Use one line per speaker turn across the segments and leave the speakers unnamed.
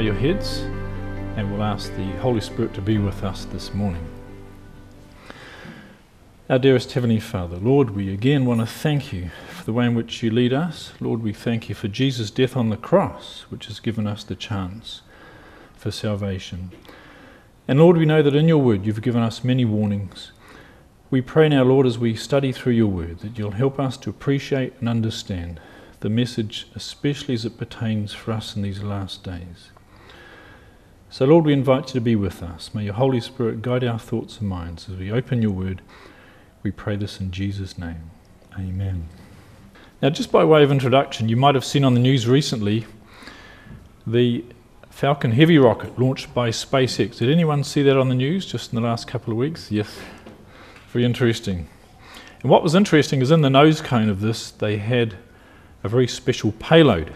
your heads and we'll ask the Holy Spirit to be with us this morning. Our dearest Heavenly Father, Lord, we again want to thank you for the way in which you lead us. Lord, we thank you for Jesus' death on the cross, which has given us the chance for salvation. And Lord, we know that in your word you've given us many warnings. We pray now, Lord, as we study through your word, that you'll help us to appreciate and understand the message, especially as it pertains for us in these last days. So, Lord, we invite you to be with us. May your Holy Spirit guide our thoughts and minds as we open your word. We pray this in Jesus' name. Amen. Now, just by way of introduction, you might have seen on the news recently the Falcon Heavy rocket launched by SpaceX. Did anyone see that on the news just in the last couple of weeks? Yes. Very interesting. And what was interesting is in the nose cone of this, they had a very special payload,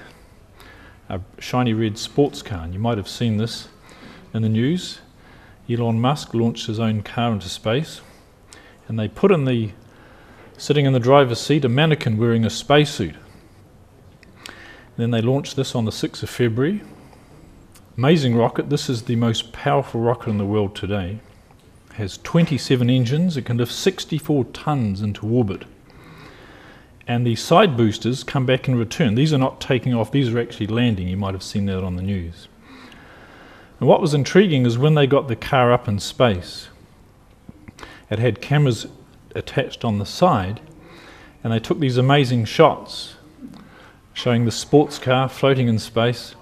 a shiny red sports car. And you might have seen this in the news. Elon Musk launched his own car into space, and they put in the sitting in the driver's seat a mannequin wearing a spacesuit. Then they launched this on the 6th of February. Amazing rocket. This is the most powerful rocket in the world today. It has 27 engines. It can lift 64 tons into orbit and the side boosters come back in return. These are not taking off, these are actually landing. You might have seen that on the news. And what was intriguing is when they got the car up in space, it had cameras attached on the side, and they took these amazing shots showing the sports car floating in space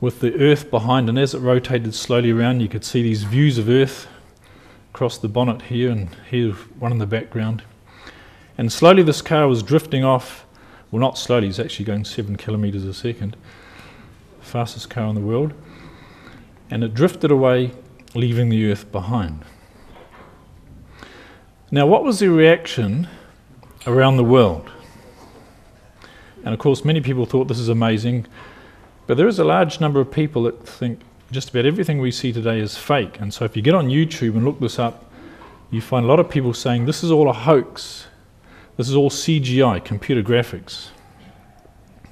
with the Earth behind, and as it rotated slowly around, you could see these views of Earth across the bonnet here, and here one in the background. And slowly this car was drifting off. Well, not slowly, it's actually going seven kilometres a second. Fastest car in the world. And it drifted away, leaving the Earth behind. Now, what was the reaction around the world? And of course, many people thought this is amazing, but there is a large number of people that think just about everything we see today is fake. And so, if you get on YouTube and look this up, you find a lot of people saying this is all a hoax. This is all CGI, computer graphics.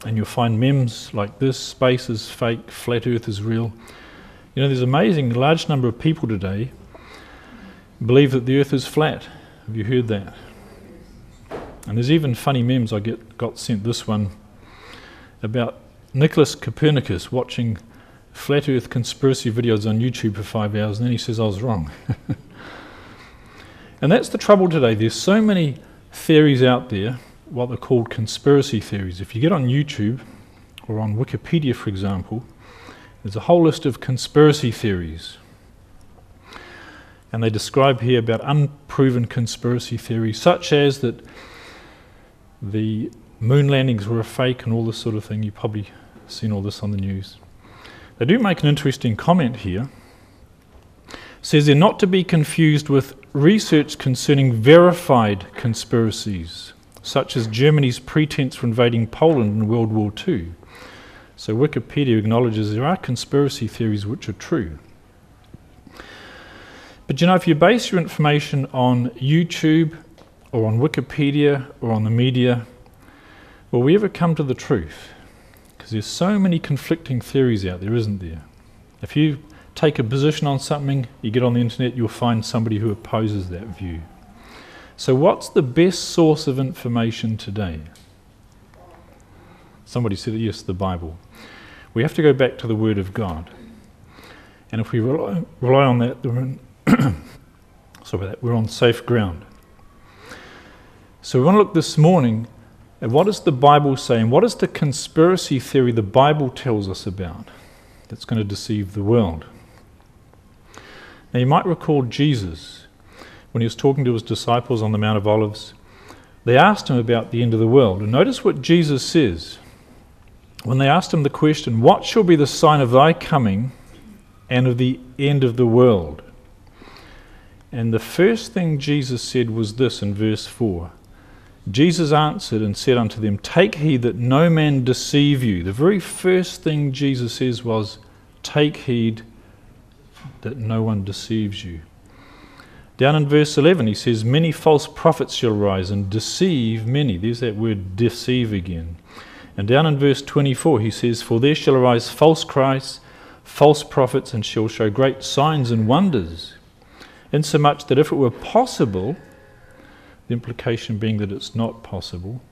And you'll find memes like this space is fake, flat earth is real. You know, there's an amazing large number of people today believe that the earth is flat. Have you heard that? And there's even funny memes I get got sent this one about Nicholas Copernicus watching flat earth conspiracy videos on YouTube for five hours and then he says I was wrong. and that's the trouble today. There's so many theories out there, what they're called conspiracy theories. If you get on YouTube or on Wikipedia, for example, there's a whole list of conspiracy theories. And they describe here about unproven conspiracy theories, such as that the moon landings were a fake and all this sort of thing. You've probably seen all this on the news. They do make an interesting comment here. It says they're not to be confused with research concerning verified conspiracies, such as Germany's pretense for invading Poland in World War II. So Wikipedia acknowledges there are conspiracy theories which are true. But you know, if you base your information on YouTube or on Wikipedia or on the media, will we ever come to the truth? Because there's so many conflicting theories out there, isn't there? If you take a position on something, you get on the internet, you'll find somebody who opposes that view. So, what's the best source of information today? Somebody said, yes, the Bible. We have to go back to the Word of God. And if we rely, rely on that, we're, in sorry that, we're on safe ground. So, we want to look this morning at what does the Bible say and what is the conspiracy theory the Bible tells us about that's going to deceive the world. Now, you might recall Jesus when he was talking to his disciples on the Mount of Olives. They asked him about the end of the world. And notice what Jesus says. When they asked him the question, What shall be the sign of thy coming and of the end of the world? And the first thing Jesus said was this in verse 4 Jesus answered and said unto them, Take heed that no man deceive you. The very first thing Jesus says was, Take heed that no one deceives you. Down in verse 11, he says, Many false prophets shall rise and deceive many. There's that word deceive again. And down in verse 24, he says, For there shall arise false Christs, false prophets, and shall show great signs and wonders, insomuch that if it were possible, the implication being that it's not possible,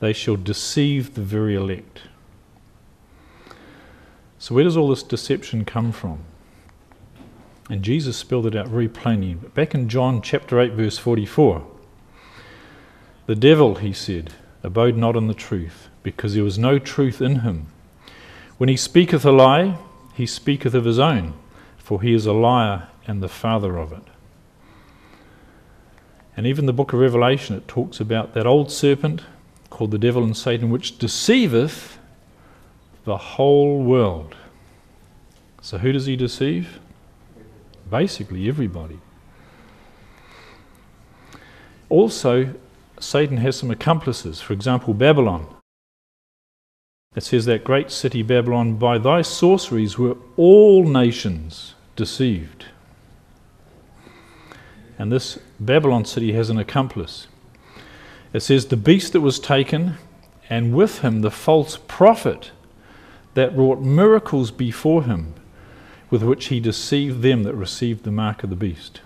they shall deceive the very elect. So, where does all this deception come from? And Jesus spelled it out very plainly. Back in John chapter 8, verse 44, the devil, he said, abode not in the truth, because there was no truth in him. When he speaketh a lie, he speaketh of his own, for he is a liar and the father of it. And even the book of Revelation, it talks about that old serpent called the devil and Satan, which deceiveth the whole world. So, who does he deceive? Basically, everybody. Also, Satan has some accomplices. For example, Babylon. It says that great city Babylon, by thy sorceries were all nations deceived. And this Babylon city has an accomplice. It says, The beast that was taken, and with him the false prophet that wrought miracles before him, with which he deceived them that received the mark of the beast.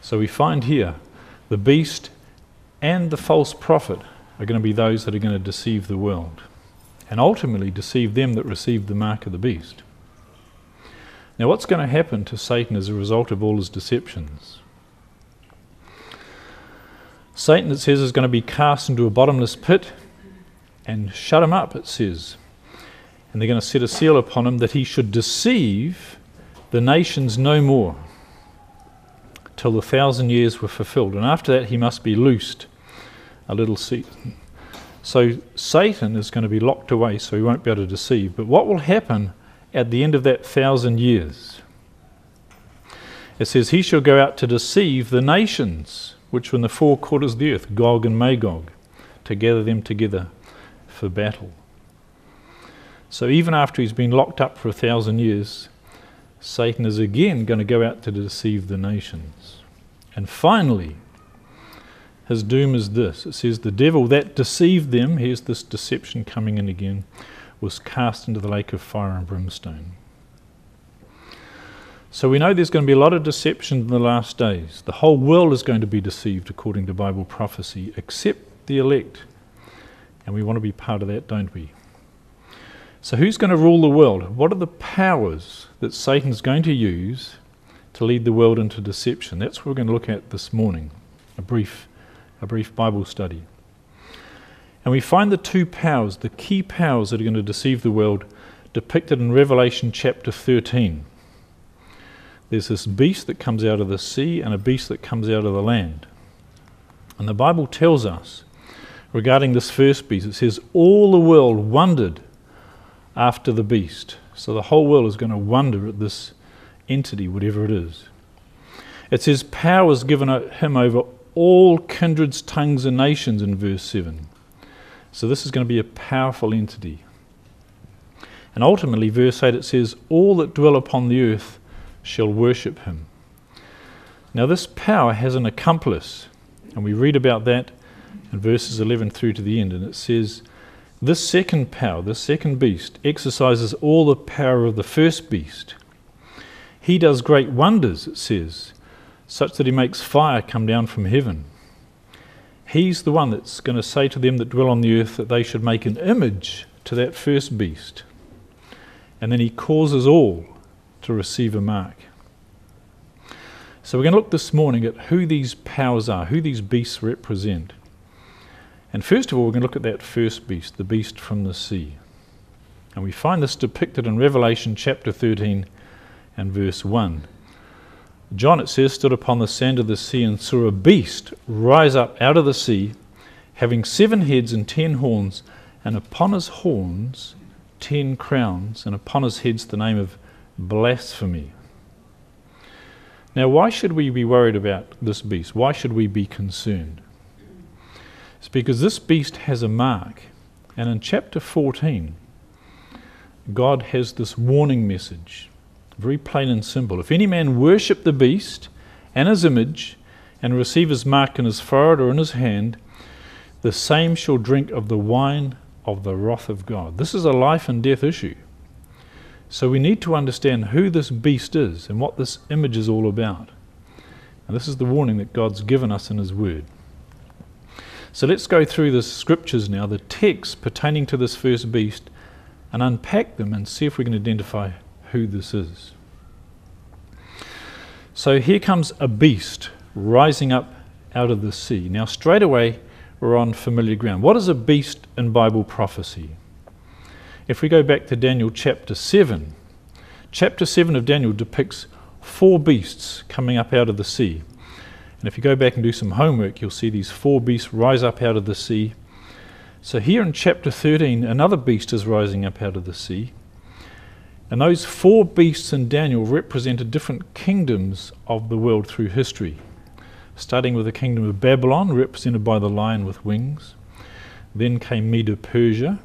So we find here the beast and the false prophet are going to be those that are going to deceive the world and ultimately deceive them that received the mark of the beast. Now, what's going to happen to Satan as a result of all his deceptions? Satan, it says, is going to be cast into a bottomless pit and shut him up, it says. And they're going to set a seal upon him that he should deceive the nations no more till the thousand years were fulfilled. And after that, he must be loosed a little. So Satan is going to be locked away, so he won't be able to deceive. But what will happen at the end of that thousand years? It says, He shall go out to deceive the nations which were in the four quarters of the earth, Gog and Magog, to gather them together for battle. So even after he's been locked up for a thousand years, Satan is again going to go out to deceive the nations. And finally, his doom is this it says, The devil that deceived them, here's this deception coming in again, was cast into the lake of fire and brimstone. So we know there's going to be a lot of deception in the last days. The whole world is going to be deceived according to Bible prophecy, except the elect. And we want to be part of that, don't we? So, who's going to rule the world? What are the powers that Satan's going to use to lead the world into deception? That's what we're going to look at this morning. A brief a brief Bible study. And we find the two powers, the key powers that are going to deceive the world, depicted in Revelation chapter 13. There's this beast that comes out of the sea and a beast that comes out of the land. And the Bible tells us regarding this first beast, it says, All the world wondered after the beast. So the whole world is going to wonder at this entity, whatever it is. It says, Power is given him over all kindreds, tongues, and nations in verse 7. So this is going to be a powerful entity. And ultimately, verse 8, it says, All that dwell upon the earth shall worship him. Now, this power has an accomplice, and we read about that in verses 11 through to the end, and it says, This second power, this second beast, exercises all the power of the first beast. He does great wonders, it says such that he makes fire come down from heaven. He's the one that's going to say to them that dwell on the earth that they should make an image to that first beast. And then he causes all to receive a mark. So we're going to look this morning at who these powers are, who these beasts represent. And first of all, we're going to look at that first beast, the beast from the sea. And we find this depicted in Revelation chapter 13 and verse 1. John, it says, stood upon the sand of the sea and saw a beast rise up out of the sea, having seven heads and ten horns, and upon his horns ten crowns, and upon his heads the name of blasphemy. Now, why should we be worried about this beast? Why should we be concerned? It's because this beast has a mark. And in chapter 14, God has this warning message very plain and simple. If any man worship the beast and his image, and receive his mark in his forehead or in his hand, the same shall drink of the wine of the wrath of God. This is a life and death issue. So we need to understand who this beast is and what this image is all about. And this is the warning that God's given us in His Word. So let's go through the scriptures now, the texts pertaining to this first beast, and unpack them and see if we can identify who this is. So here comes a beast rising up out of the sea. Now, straight away, we're on familiar ground. What is a beast in Bible prophecy? If we go back to Daniel chapter 7, chapter 7 of Daniel depicts four beasts coming up out of the sea. And if you go back and do some homework, you'll see these four beasts rise up out of the sea. So here in chapter 13, another beast is rising up out of the sea. And those four beasts in Daniel represented different kingdoms of the world through history. Starting with the kingdom of Babylon, represented by the lion with wings. Then came Medo Persia.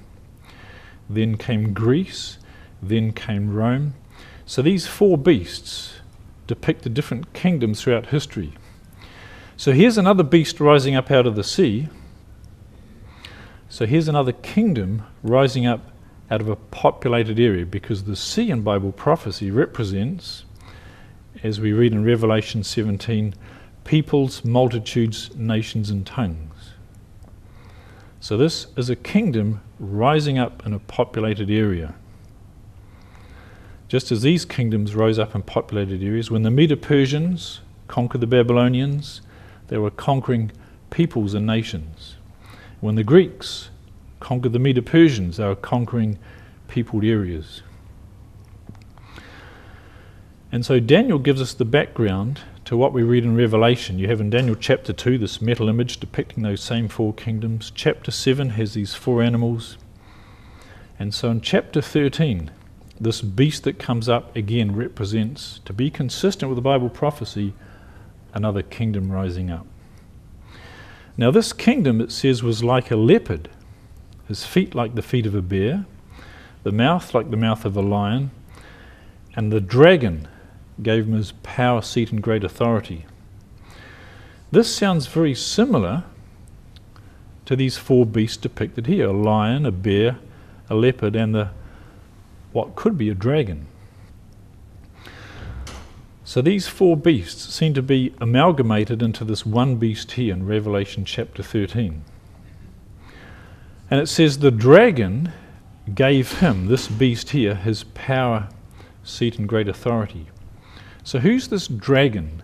Then came Greece. Then came Rome. So these four beasts depict the different kingdoms throughout history. So here's another beast rising up out of the sea. So here's another kingdom rising up out of a populated area because the sea in Bible prophecy represents, as we read in Revelation 17, peoples, multitudes, nations, and tongues. So this is a kingdom rising up in a populated area. Just as these kingdoms rose up in populated areas, when the Medo Persians conquered the Babylonians, they were conquering peoples and nations. When the Greeks conquered the Medo Persians, they were conquering peopled areas. And so Daniel gives us the background to what we read in Revelation. You have in Daniel chapter 2 this metal image depicting those same four kingdoms. Chapter 7 has these four animals. And so in chapter 13, this beast that comes up again represents, to be consistent with the Bible prophecy, another kingdom rising up. Now, this kingdom, it says, was like a leopard, his feet like the feet of a bear, the mouth like the mouth of a lion, and the dragon gave him his power, seat, and great authority. This sounds very similar to these four beasts depicted here a lion, a bear, a leopard, and the, what could be a dragon. So these four beasts seem to be amalgamated into this one beast here in Revelation chapter 13. And it says, The dragon gave him, this beast here, his power, seat, and great authority. So who's this dragon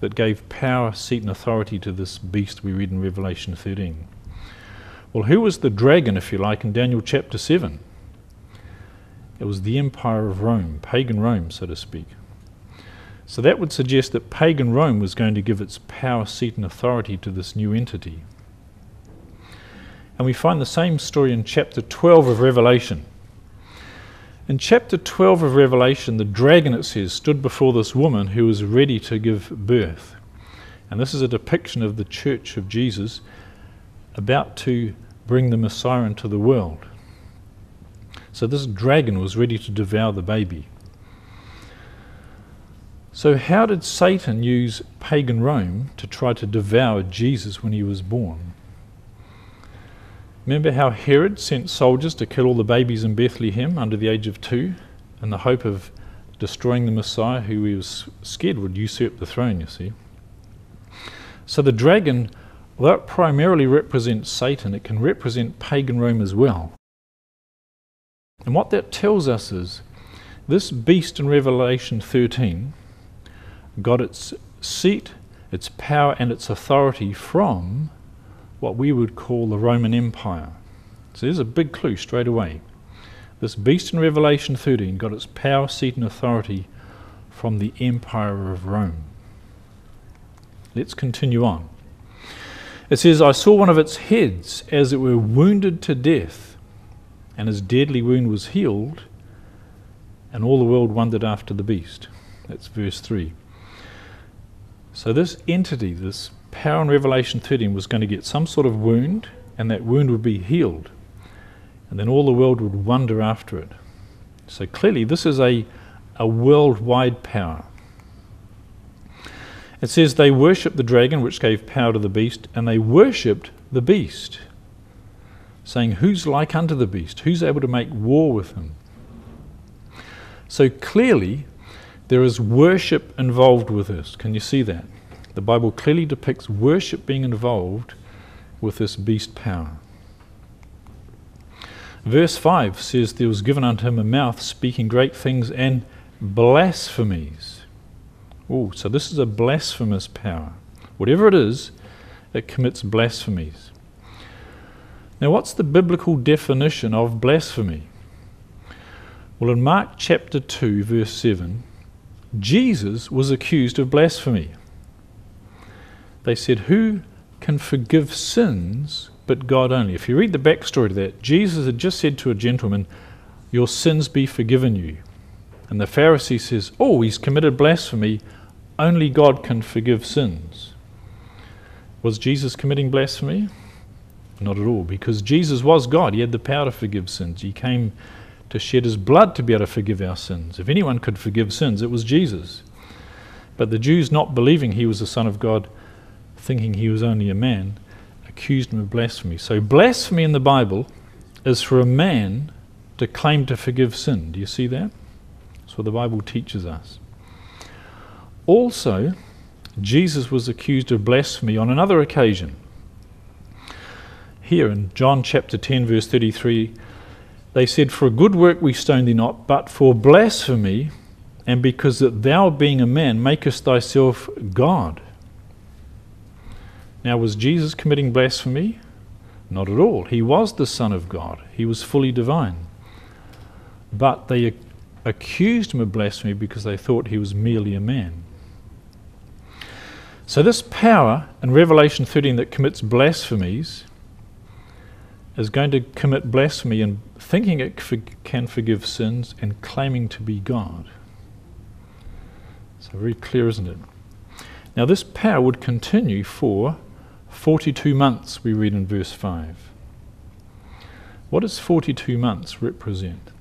that gave power, seat, and authority to this beast we read in Revelation 13? Well, who was the dragon, if you like, in Daniel chapter 7? It was the empire of Rome, pagan Rome, so to speak. So that would suggest that pagan Rome was going to give its power, seat, and authority to this new entity. And we find the same story in chapter 12 of Revelation. In chapter 12 of Revelation, the dragon, it says, stood before this woman who was ready to give birth. And this is a depiction of the church of Jesus about to bring the Messiah into the world. So this dragon was ready to devour the baby. So, how did Satan use pagan Rome to try to devour Jesus when he was born? Remember how Herod sent soldiers to kill all the babies in Bethlehem under the age of two in the hope of destroying the Messiah who he was scared would usurp the throne, you see? So, the dragon, although it primarily represents Satan, it can represent pagan Rome as well. And what that tells us is this beast in Revelation 13 got its seat, its power, and its authority from what we would call the Roman Empire. So there's a big clue straight away. This beast in Revelation 13 got its power, seat, and authority from the Empire of Rome. Let's continue on. It says, I saw one of its heads as it were wounded to death, and his deadly wound was healed, and all the world wondered after the beast. That's verse 3. So this entity, this power in Revelation 13, was going to get some sort of wound, and that wound would be healed. And then all the world would wonder after it. So clearly, this is a, a worldwide power. It says they worshipped the dragon, which gave power to the beast, and they worshipped the beast. saying, Who's like unto the beast? Who's able to make war with him? So clearly, there is worship involved with this. Can you see that? The Bible clearly depicts worship being involved with this beast power. Verse 5 says, There was given unto him a mouth speaking great things and blasphemies. Oh, so this is a blasphemous power. Whatever it is, it commits blasphemies. Now, what's the biblical definition of blasphemy? Well, in Mark chapter 2, verse 7, Jesus was accused of blasphemy. They said, Who can forgive sins but God only? If you read the backstory to that, Jesus had just said to a gentleman, Your sins be forgiven you. And the Pharisee says, Oh, he's committed blasphemy. Only God can forgive sins. Was Jesus committing blasphemy? Not at all, because Jesus was God. He had the power to forgive sins. He came to shed his blood to be able to forgive our sins. If anyone could forgive sins, it was Jesus. But the Jews, not believing he was the Son of God, thinking he was only a man, accused him of blasphemy. So, blasphemy in the Bible is for a man to claim to forgive sin. Do you see that? That's what the Bible teaches us. Also, Jesus was accused of blasphemy on another occasion. Here in John chapter 10, verse 33, they said, For a good work we stone thee not, but for blasphemy, and because that thou, being a man, makest thyself God. Now, was Jesus committing blasphemy? Not at all. He was the Son of God, he was fully divine. But they accused him of blasphemy because they thought he was merely a man. So, this power in Revelation 13 that commits blasphemies is going to commit blasphemy and thinking it can forgive sins and claiming to be God. So, very clear, isn't it? Now, this power would continue for 42 months, we read in verse 5. What does 42 months represent?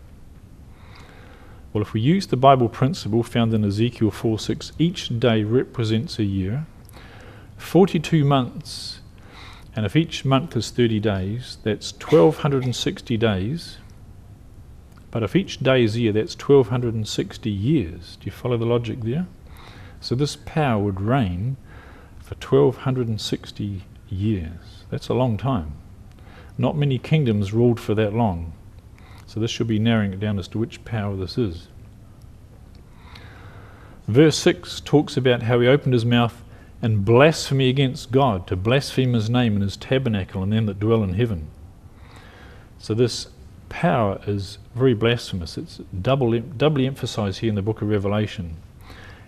Well, if we use the Bible principle found in Ezekiel 4 6, each day represents a year. 42 months, and if each month is 30 days, that's 1260 days. But if each day is a year, that's 1260 years. Do you follow the logic there? So this power would reign for 1260 years. That's a long time. Not many kingdoms ruled for that long. So this should be narrowing it down as to which power this is. Verse 6 talks about how he opened his mouth and blasphemy against God, to blaspheme his name and his tabernacle and them that dwell in heaven. So this power is very blasphemous. It's double, doubly emphasized here in the book of Revelation.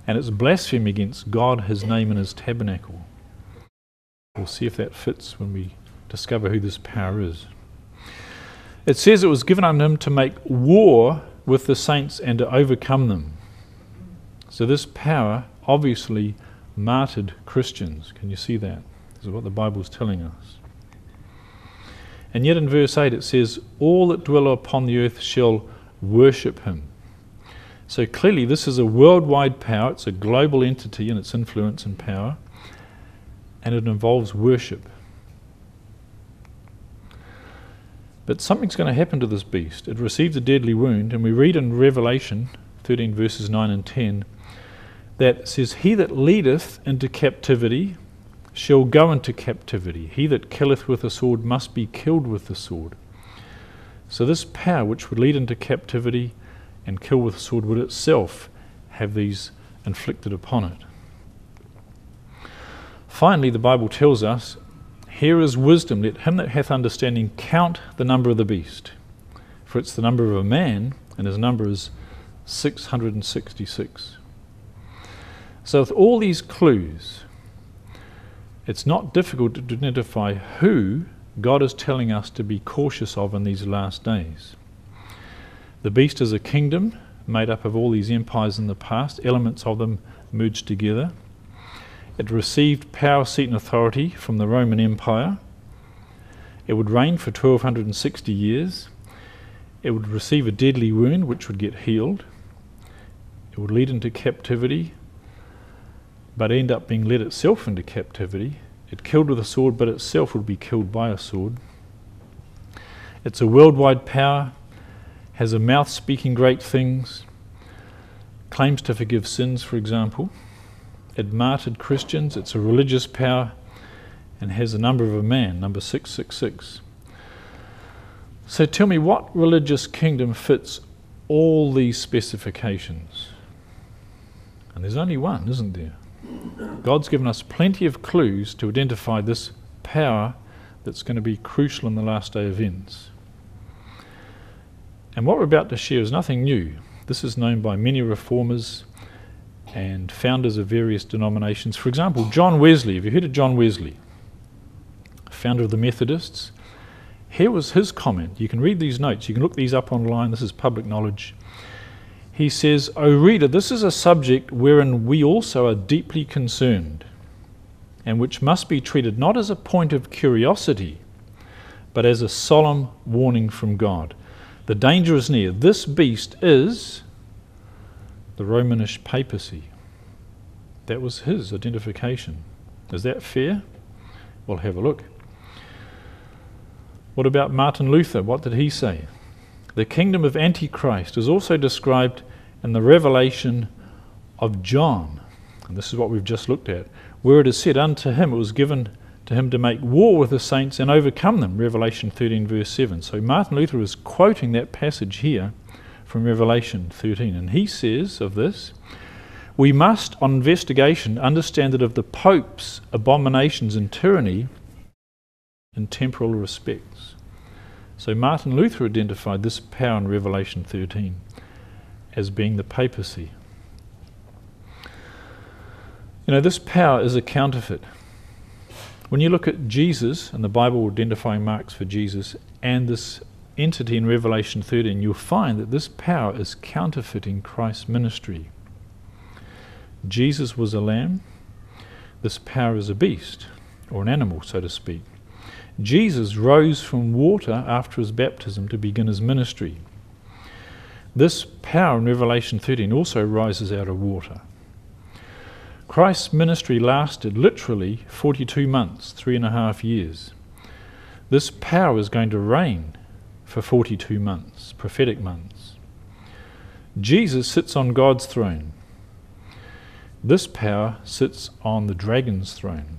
And it's blasphemy against God, his name, and his tabernacle. We'll see if that fits when we discover who this power is. It says it was given unto him to make war with the saints and to overcome them. So this power obviously martyred Christians. Can you see that? This is what the Bible is telling us. And yet in verse 8 it says, All that dwell upon the earth shall worship him. So clearly, this is a worldwide power, it's a global entity in its influence and power and it involves worship. But something's going to happen to this beast. It receives a deadly wound, and we read in Revelation 13, verses 9 and 10, that says, He that leadeth into captivity shall go into captivity. He that killeth with a sword must be killed with the sword. So, this power which would lead into captivity and kill with a sword would itself have these inflicted upon it. Finally, the Bible tells us, Here is wisdom, let him that hath understanding count the number of the beast. For it's the number of a man, and his number is 666. So, with all these clues, it's not difficult to identify who God is telling us to be cautious of in these last days. The beast is a kingdom made up of all these empires in the past, elements of them merged together. It received power, seat, and authority from the Roman Empire. It would reign for 1260 years. It would receive a deadly wound which would get healed. It would lead into captivity, but end up being led itself into captivity. It killed with a sword, but itself would be killed by a sword. It's a worldwide power, has a mouth speaking great things, claims to forgive sins, for example. It martyred Christians, it's a religious power, and has the number of a man, number 666. So tell me, what religious kingdom fits all these specifications? And there's only one, isn't there? God's given us plenty of clues to identify this power that's going to be crucial in the last day events. And what we're about to share is nothing new. This is known by many reformers and founders of various denominations. For example, John Wesley. Have you heard of John Wesley? Founder of the Methodists. Here was his comment. You can read these notes, you can look these up online. This is public knowledge. He says, O reader, this is a subject wherein we also are deeply concerned, and which must be treated not as a point of curiosity, but as a solemn warning from God. The danger is near. This beast is the Romanish papacy. That was his identification. Is that fair? We'll have a look. What about Martin Luther? What did he say? The kingdom of Antichrist is also described in the revelation of John. And this is what we've just looked at, where it is said, Unto him it was given to him to make war with the saints and overcome them. Revelation 13, verse 7. So Martin Luther is quoting that passage here from Revelation 13. And he says of this, We must, on investigation, understand that of the Pope's abominations and tyranny in temporal respects. So Martin Luther identified this power in Revelation 13 as being the papacy. You know, this power is a counterfeit. When you look at Jesus, and the Bible identifying marks for Jesus, and this entity in Revelation 13, you'll find that this power is counterfeiting Christ's ministry. Jesus was a lamb, this power is a beast, or an animal, so to speak. Jesus rose from water after his baptism to begin his ministry. This power in Revelation 13 also rises out of water. Christ's ministry lasted literally 42 months, three and a half years. This power is going to reign for 42 months, prophetic months. Jesus sits on God's throne. This power sits on the dragon's throne.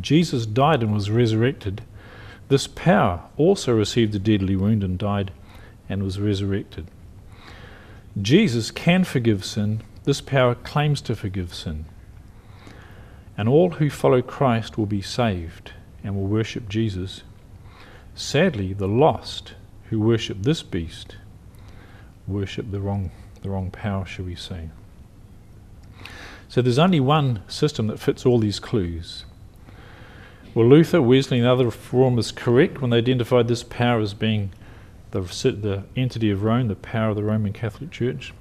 Jesus died and was resurrected. This power also received a deadly wound and died and was resurrected. Jesus can forgive sin. This power claims to forgive sin. And all who follow Christ will be saved and will worship Jesus. Sadly, the lost who worship this beast worship the wrong, the wrong power, shall we say. So there's only one system that fits all these clues. Well, Luther, Wesley, and other reformers correct when they identified this power as being the, the entity of Rome, the power of the Roman Catholic Church?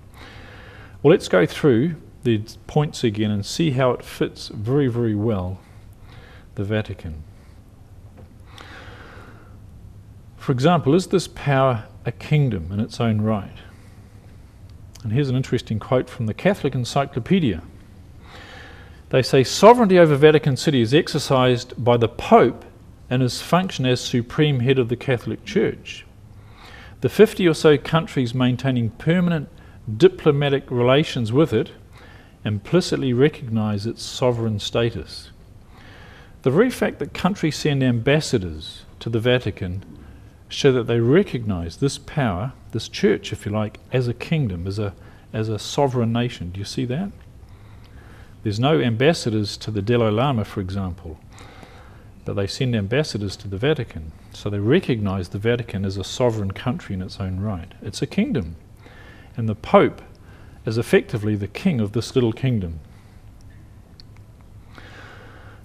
Well, let's go through the points again and see how it fits very, very well the Vatican. For example, is this power a kingdom in its own right? And here's an interesting quote from the Catholic Encyclopedia. They say sovereignty over Vatican City is exercised by the Pope and his function as supreme head of the Catholic Church. The 50 or so countries maintaining permanent diplomatic relations with it implicitly recognize its sovereign status. The very fact that countries send ambassadors to the Vatican show that they recognize this power, this church, if you like, as a kingdom, as a, as a sovereign nation. Do you see that? There's no ambassadors to the Dalai Lama, for example, but they send ambassadors to the Vatican. So they recognize the Vatican as a sovereign country in its own right. It's a kingdom. And the Pope is effectively the king of this little kingdom.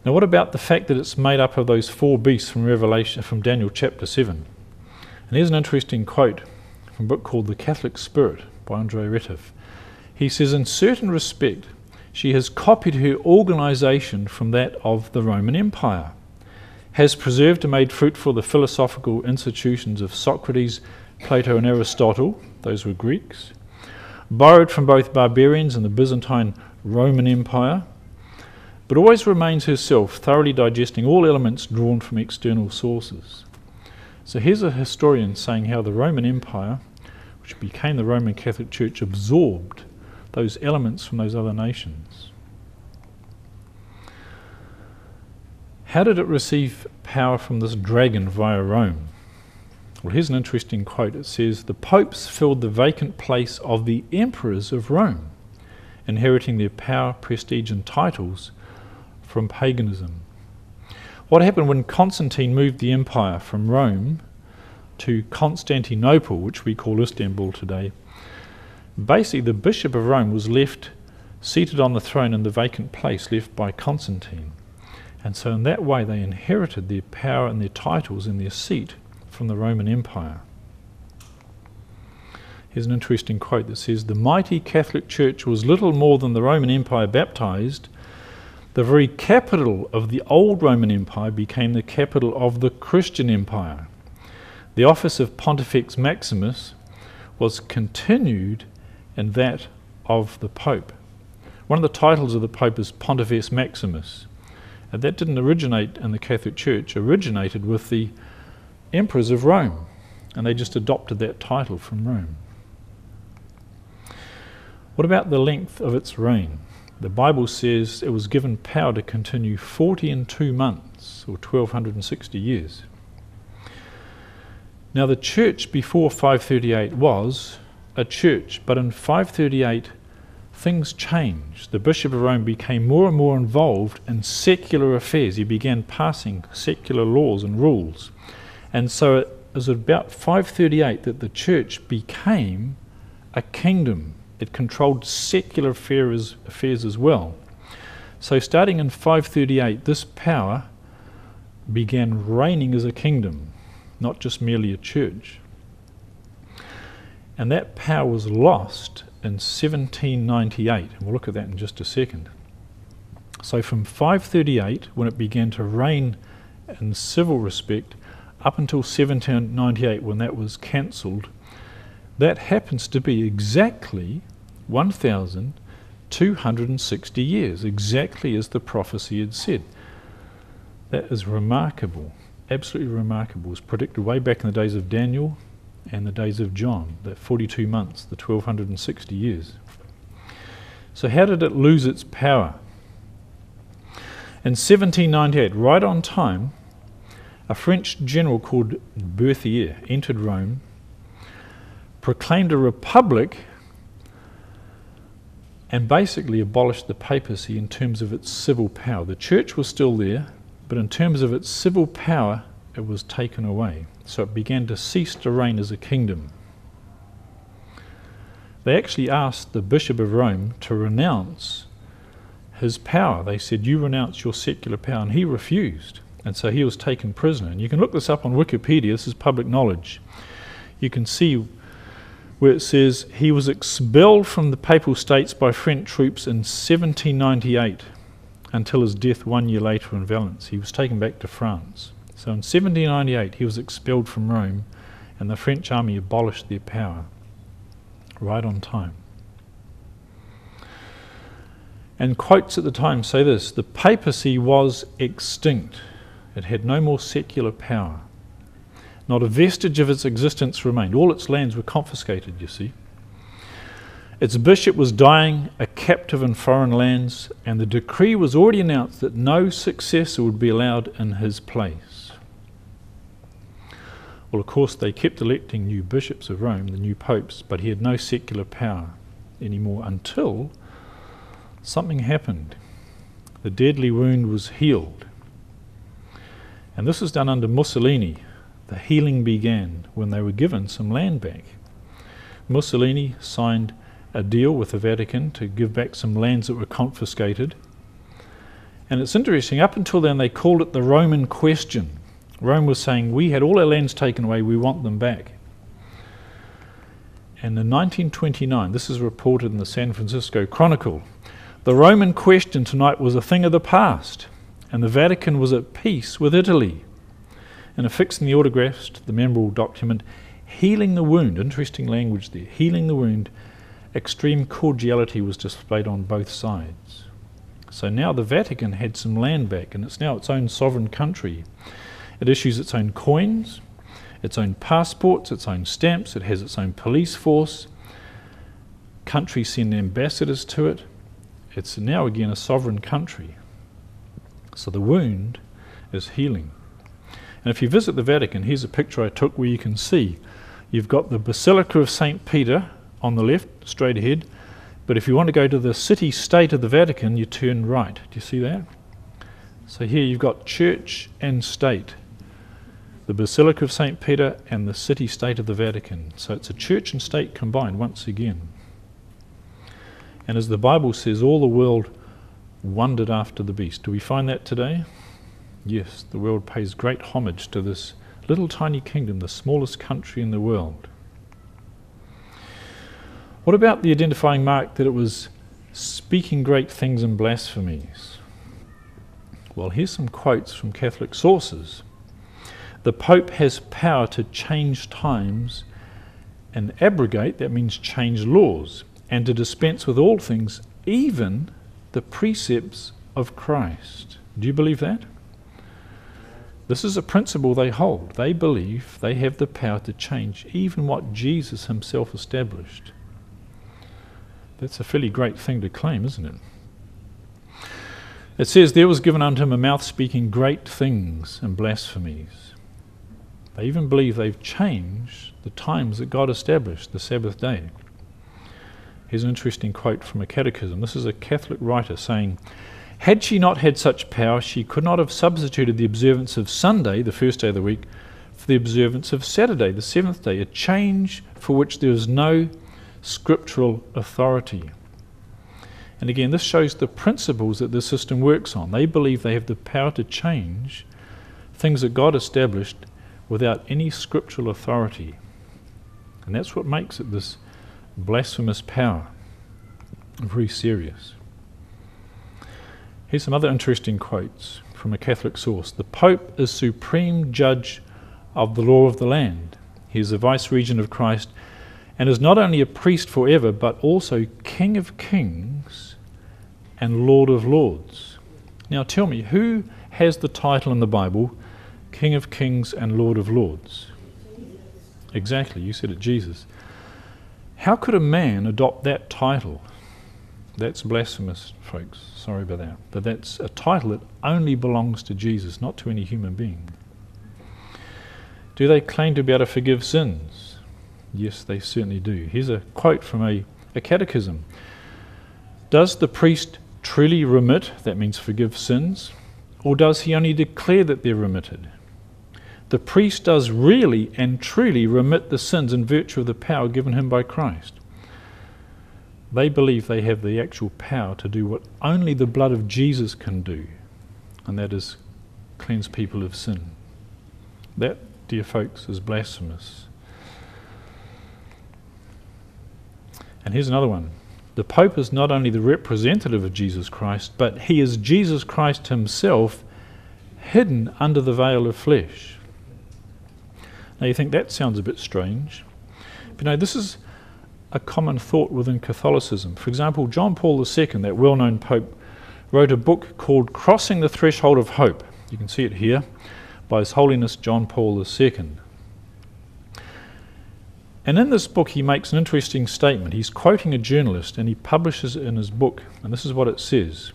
Now, what about the fact that it's made up of those four beasts from Revelation, from Daniel chapter 7? And here's an interesting quote from a book called The Catholic Spirit by André Rétif. He says, In certain respect, she has copied her organization from that of the Roman Empire, has preserved and made fruitful the philosophical institutions of Socrates, Plato, and Aristotle, those were Greeks, borrowed from both barbarians and the Byzantine Roman Empire, but always remains herself thoroughly digesting all elements drawn from external sources. So here's a historian saying how the Roman Empire, which became the Roman Catholic Church, absorbed those elements from those other nations. How did it receive power from this dragon via Rome? Well, here's an interesting quote. It says, The popes filled the vacant place of the emperors of Rome, inheriting their power, prestige, and titles from paganism. What happened when Constantine moved the empire from Rome to Constantinople, which we call Istanbul today? Basically, the Bishop of Rome was left seated on the throne in the vacant place left by Constantine. And so, in that way, they inherited their power and their titles and their seat from the Roman Empire. Here's an interesting quote that says The mighty Catholic Church was little more than the Roman Empire baptized. The very capital of the old Roman Empire became the capital of the Christian Empire. The office of Pontifex Maximus was continued in that of the Pope. One of the titles of the Pope is Pontifex Maximus. And that didn't originate in the Catholic Church, originated with the emperors of Rome. And they just adopted that title from Rome. What about the length of its reign? The Bible says it was given power to continue 40 and two months, or 1260 years. Now, the church before 538 was a church, but in 538 things changed. The Bishop of Rome became more and more involved in secular affairs. He began passing secular laws and rules. And so it was about 538 that the church became a kingdom. It controlled secular affairs, affairs as well. So starting in 538, this power began reigning as a kingdom, not just merely a church. And that power was lost in 1798, and we'll look at that in just a second. So from 538, when it began to reign in civil respect, up until 1798, when that was cancelled, that happens to be exactly 1,260 years, exactly as the prophecy had said. That is remarkable, absolutely remarkable. It was predicted way back in the days of Daniel, and the days of John, that 42 months, the 1260 years. So, how did it lose its power? In 1798, right on time, a French general called Berthier entered Rome, proclaimed a republic, and basically abolished the papacy in terms of its civil power. The church was still there, but in terms of its civil power, it was taken away. So it began to cease to reign as a kingdom. They actually asked the Bishop of Rome to renounce his power. They said, You renounce your secular power. And he refused. And so he was taken prisoner. And you can look this up on Wikipedia, this is public knowledge. You can see where it says he was expelled from the Papal States by French troops in 1798 until his death one year later in Valence. He was taken back to France. So in 1798, he was expelled from Rome, and the French army abolished their power right on time. And quotes at the time say this the papacy was extinct, it had no more secular power. Not a vestige of its existence remained. All its lands were confiscated, you see. Its bishop was dying, a captive in foreign lands, and the decree was already announced that no successor would be allowed in his place. Well, of course, they kept electing new bishops of Rome, the new popes, but he had no secular power anymore until something happened. The deadly wound was healed. And this was done under Mussolini. The healing began when they were given some land back. Mussolini signed a deal with the Vatican to give back some lands that were confiscated. And it's interesting, up until then, they called it the Roman question. Rome was saying, We had all our lands taken away, we want them back. And in 1929, this is reported in the San Francisco Chronicle, the Roman question tonight was a thing of the past, and the Vatican was at peace with Italy. And affixing the autographs to the memorable document, healing the wound, interesting language there, healing the wound, extreme cordiality was displayed on both sides. So now the Vatican had some land back, and it's now its own sovereign country. It issues its own coins. its own passports, its own stamps, it has its own police force. Countries send ambassadors to it. It's now again a sovereign country. So the wound is healing. And if you visit the Vatican, here's a picture I took where you can see you've got the Basilica of St. Peter on the left, straight ahead. But if you want to go to the city state of the Vatican, you turn right. Do you see that? So here you've got church and state the Basilica of St. Peter and the city state of the Vatican. So it's a church and state combined once again. And as the Bible says, all the world wondered after the beast. Do we find that today? Yes, the world pays great homage to this little tiny kingdom, the smallest country in the world. What about the identifying mark that it was speaking great things and blasphemies? Well, here's some quotes from Catholic sources. The Pope has power to change times and abrogate, that means change laws, and to dispense with all things, even the precepts of Christ. Do you believe that? This is a principle they hold. They believe they have the power to change even what Jesus himself established. That's a fairly great thing to claim, isn't it? It says, There was given unto him a mouth speaking great things and blasphemies. They even believe they've changed the times that God established, the Sabbath day. Here's an interesting quote from a catechism. This is a Catholic writer saying, Had she not had such power, she could not have substituted the observance of Sunday, the first day of the week, for the observance of Saturday, the seventh day, a change for which there is no scriptural authority. And again, this shows the principles that the system works on. They believe they have the power to change things that God established without any scriptural authority. And that's what makes it this blasphemous power. Very serious. Here's some other interesting quotes from a Catholic source. The Pope is supreme judge of the law of the land. He is the vice regent of Christ and is not only a priest forever, but also King of kings and Lord of lords. Now tell me, who has the title in the Bible King of Kings and Lord of Lords. Exactly, you said it, Jesus. How could a man adopt that title? That's blasphemous, folks. Sorry about that. But that's a title that only belongs to Jesus, not to any human being. Do they claim to be able to forgive sins? Yes, they certainly do. Here's a quote from a, a catechism Does the priest truly remit, that means forgive sins, or does he only declare that they're remitted? the priest does really and truly remit the sins in virtue of the power given him by Christ. They believe they have the actual power to do what only the blood of Jesus can do, and that is cleanse people of sin. That, dear folks, is blasphemous. And here's another one. The Pope is not only the representative of Jesus Christ, but he is Jesus Christ himself hidden under the veil of flesh. Now you think that sounds a bit strange. But you know, this is a common thought within Catholicism. For example, John Paul II, that well known Pope, wrote a book called Crossing the Threshold of Hope. You can see it here by His Holiness John Paul II. And in this book, he makes an interesting statement. He's quoting a journalist and he publishes it in his book. And this is what it says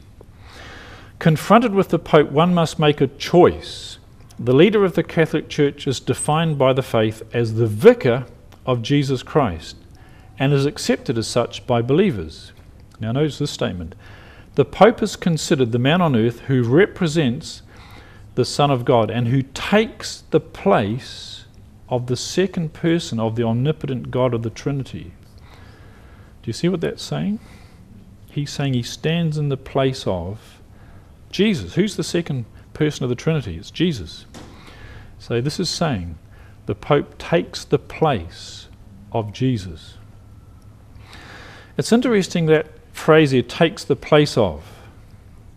Confronted with the Pope, one must make a choice the leader of the Catholic Church is defined by the faith as the vicar of Jesus Christ and is accepted as such by believers. Now, notice this statement The Pope is considered the man on earth who represents the Son of God and who takes the place of the second person of the omnipotent God of the Trinity. Do you see what that's saying? He's saying he stands in the place of Jesus. Who's the second person of the Trinity. It's Jesus. So this is saying the Pope takes the place of Jesus. It's interesting that phrase here, takes the place of.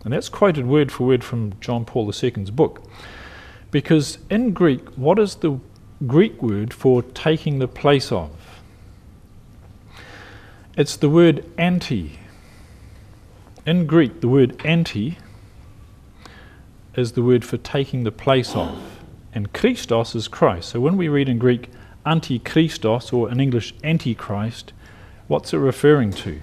And that's quoted word for word from John Paul II's book. Because in Greek, what is the Greek word for taking the place of? It's the word anti. In Greek, the word anti is the word for taking the place of. and Christos is Christ. So when we read in Greek anti Christos or in English antichrist, what's it referring to?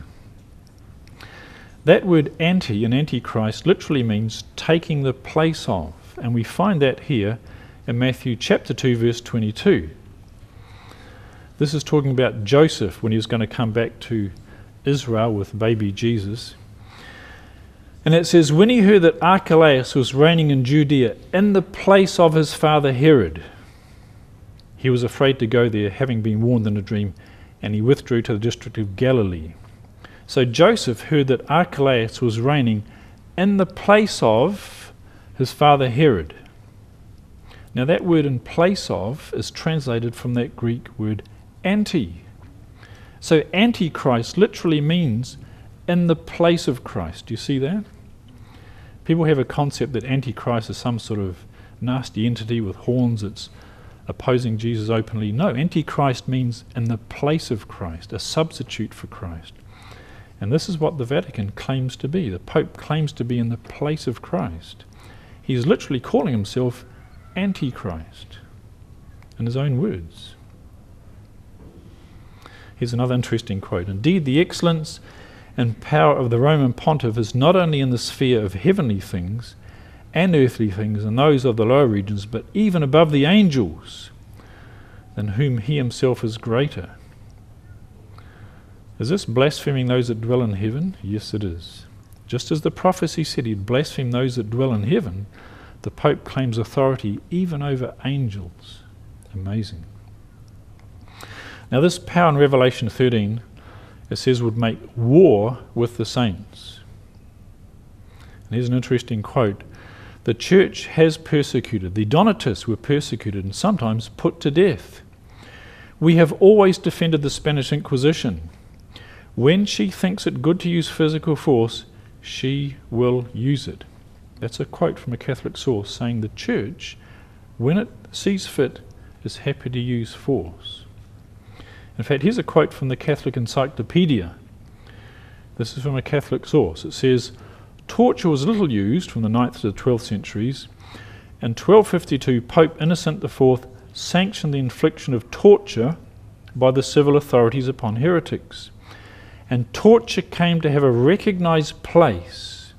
That word anti in antichrist literally means taking the place of, and we find that here in Matthew chapter 2 verse 22. This is talking about Joseph when he was going to come back to Israel with baby Jesus. And it says, When he heard that Archelaus was reigning in Judea in the place of his father Herod, he was afraid to go there, having been warned in a dream, and he withdrew to the district of Galilee. So Joseph heard that Archelaus was reigning in the place of his father Herod. Now, that word in place of is translated from that Greek word anti. So, antichrist literally means in the place of Christ. Do you see that? People have a concept that antichrist is some sort of nasty entity with horns that's opposing Jesus openly. No, antichrist means in the place of Christ, a substitute for Christ. And this is what the Vatican claims to be. The Pope claims to be in the place of Christ. He's literally calling himself Antichrist in his own words. Here's another interesting quote Indeed, the excellence and power of the Roman pontiff is not only in the sphere of heavenly things and earthly things and those of the lower regions, but even above the angels, than whom he himself is greater. Is this blaspheming those that dwell in heaven? Yes, it is. Just as the prophecy said he'd blaspheme those that dwell in heaven, the Pope claims authority even over angels. Amazing. Now, this power in Revelation 13, it says, would make war with the saints. And here's an interesting quote The church has persecuted, the Donatists were persecuted and sometimes put to death. We have always defended the Spanish Inquisition. When she thinks it good to use physical force, she will use it. That's a quote from a Catholic source saying the church, when it sees fit, is happy to use force. In fact, here's a quote from the Catholic Encyclopedia. This is from a Catholic source. It says, Torture was little used from the 9th to the 12th centuries. In 1252, Pope Innocent IV sanctioned the infliction of torture by the civil authorities upon heretics. And torture came to have a recognized place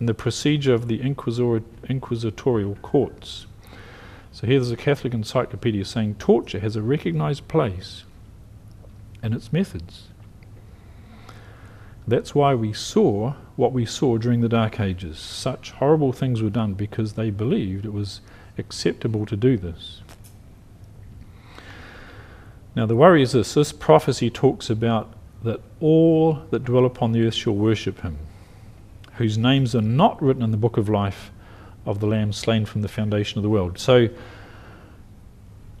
in the procedure of the inquisitor- inquisitorial courts. So here's a Catholic encyclopedia saying torture has a recognized place and its methods. That's why we saw what we saw during the Dark Ages. Such horrible things were done because they believed it was acceptable to do this. Now, the worry is this this prophecy talks about that all that dwell upon the earth shall worship him, whose names are not written in the book of life of the Lamb slain from the foundation of the world. So,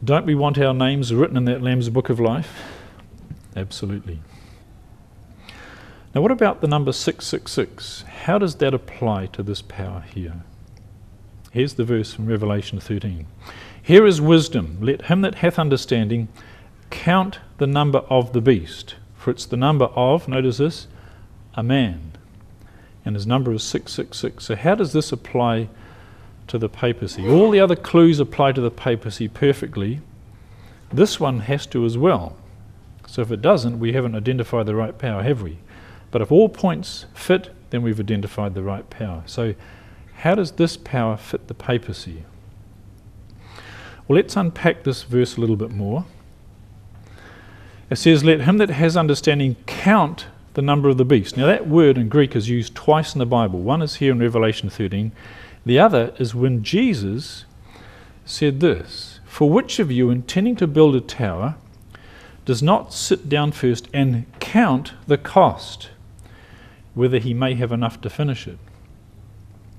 don't we want our names written in that Lamb's book of life? Absolutely. Now, what about the number 666? How does that apply to this power here? Here's the verse from Revelation 13. Here is wisdom. Let him that hath understanding count the number of the beast, for it's the number of, notice this, a man. And his number is 666. So, how does this apply to the papacy? All the other clues apply to the papacy perfectly. This one has to as well. So if it doesn't, we haven't identified the right power, have we? But if all points fit, then we've identified the right power. So how does this power fit the papacy? Well, let's unpack this verse a little bit more. It says, Let him that has understanding count the number of the beast. Now, that word in Greek is used twice in the Bible. One is here in Revelation 13, the other is when Jesus said this For which of you, intending to build a tower, does not sit down first and count the cost, whether he may have enough to finish it.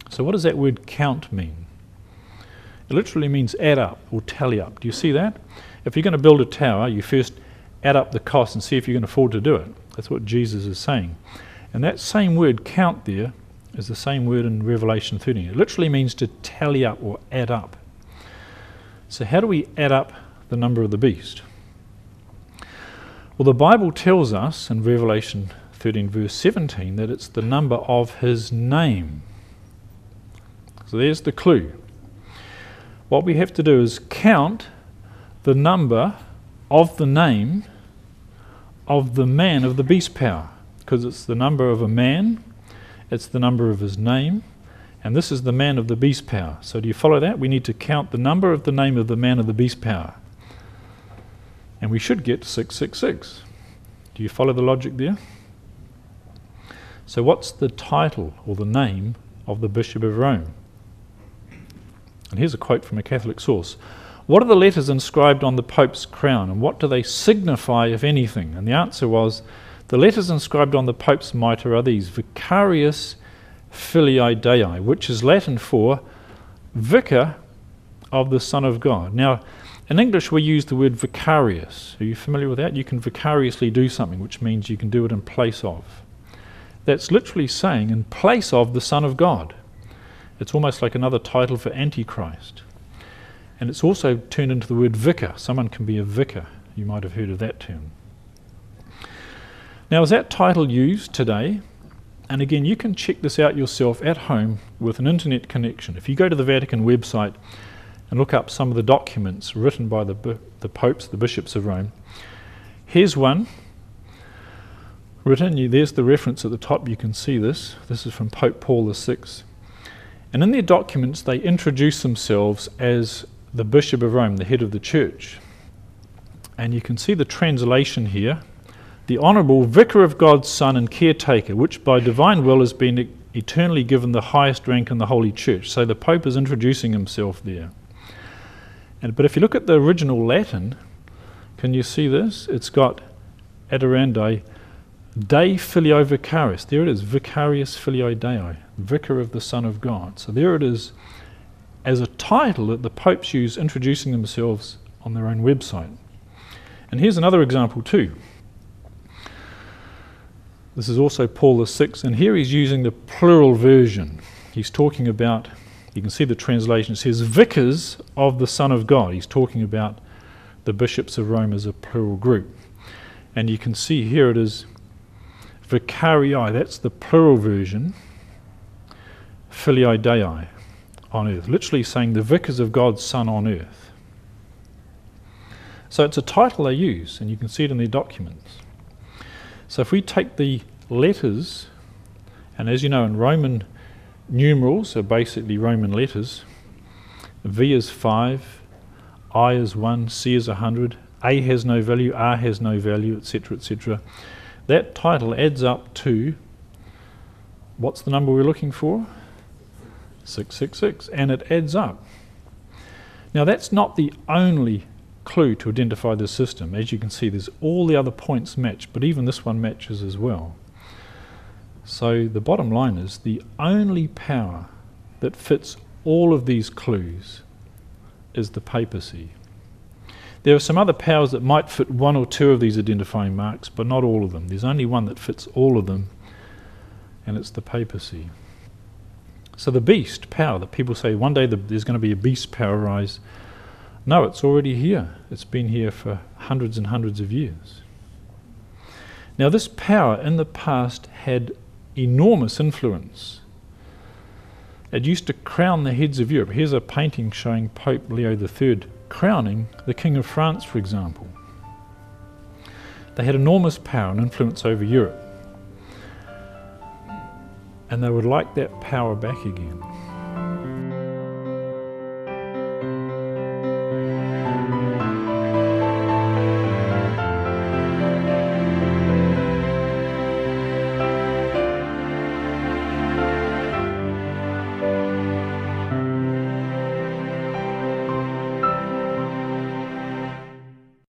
So, what does that word count mean? It literally means add up or tally up. Do you see that? If you're going to build a tower, you first add up the cost and see if you can afford to do it. That's what Jesus is saying. And that same word, count, there, is the same word in Revelation 13. It literally means to tally up or add up. So, how do we add up the number of the beast? Well, the Bible tells us in Revelation 13, verse 17, that it's the number of his name. So there's the clue. what we have to do is count the number of the name of the man of the beast power, because it's the number of a man, it's the number of his name, and this is the man of the beast power. So, do you follow that? We need to count the number of the name of the man of the beast power. And we should get 666. Do you follow the logic there? So, what's the title or the name of the Bishop of Rome? And here's a quote from a Catholic source What are the letters inscribed on the Pope's crown, and what do they signify, if anything? And the answer was The letters inscribed on the Pope's mitre are these Vicarius Filii Dei, which is Latin for Vicar of the Son of God. Now, in English, we use the word vicarious. Are you familiar with that? You can vicariously do something, which means you can do it in place of. That's literally saying in place of the Son of God. It's almost like another title for Antichrist. And it's also turned into the word vicar. Someone can be a vicar. You might have heard of that term. Now, is that title used today? And again, you can check this out yourself at home with an internet connection. If you go to the Vatican website and look up some of the documents written by the, the popes, the bishops of Rome, here's one written. There's the reference at the top. You can see this. This is from Pope Paul VI. And in their documents, they introduce themselves as the Bishop of Rome, the head of the church. And you can see the translation here the Honourable Vicar of God's Son and Caretaker, which by divine will has been eternally given the highest rank in the Holy Church. So the Pope is introducing himself there. And, but if you look at the original Latin, can you see this? It's got Adirandi Dei Filio Vicaris. There it is, Vicarius Filii Dei, Vicar of the Son of God. So there it is as a title that the popes use introducing themselves on their own website. And here's another example too. This is also Paul VI, and here he's using the plural version. He's talking about, you can see the translation, says, vicars of the Son of God. He's talking about the bishops of Rome as a plural group. And you can see here it is vicarii, that's the plural version, filii dei on earth, literally saying the vicars of God's Son on earth. So it's a title they use, and you can see it in their documents. So if we take the letters, and as you know, in Roman numerals are basically Roman letters. V is 5, I is 1, C is 100, A has no value, R has no value, etc., etc. That title adds up to what's the number we're looking for? 666, and it adds up. Now, that's not the only clue to identify the system. As you can see, there's all the other points match, but even this one matches as well. So the bottom line is the only power that fits all of these clues is the papacy. There are some other powers that might fit one or two of these identifying marks, but not all of them. There's only one that fits all of them, and it's the papacy. So the beast power that people say one day the, there's going to be a beast power rise no, it's already here. It's been here for hundreds and hundreds of years. Now, this power in the past had enormous influence. It used to crown the heads of Europe. Here's a painting showing Pope Leo III crowning the King of France, for example. They had enormous power and influence over Europe. And they would like that power back again.